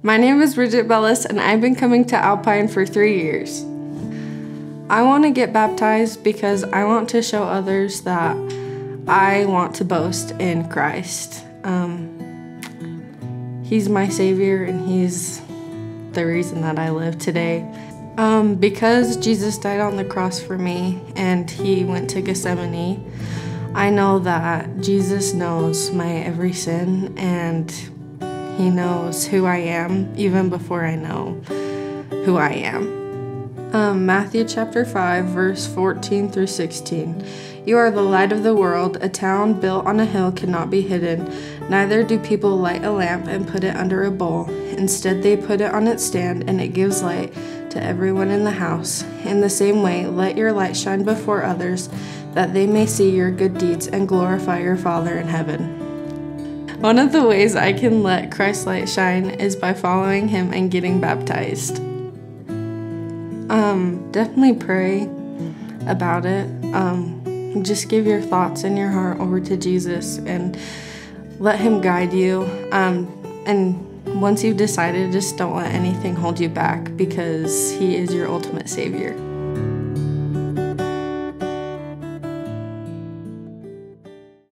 My name is Brigette Belles, and I've been coming to Alpine for three years. I want to get baptized because I want to show others that I want to boast in Christ. Um, he's my Savior, and He's the reason that I live today. Um, because Jesus died on the cross for me and He went to Gethsemane, I know that Jesus knows my every sin and he knows who I am even before I know who I am. Um, Matthew chapter 5, verse 14 through 16. You are the light of the world. A town built on a hill cannot be hidden. Neither do people light a lamp and put it under a bowl. Instead, they put it on its stand, and it gives light to everyone in the house. In the same way, let your light shine before others, that they may see your good deeds and glorify your Father in heaven. One of the ways I can let Christ's light shine is by following Him and getting baptized. Um, definitely pray about it. Um, just give your thoughts and your heart over to Jesus and let Him guide you. Um, and once you've decided, just don't let anything hold you back because He is your ultimate Savior.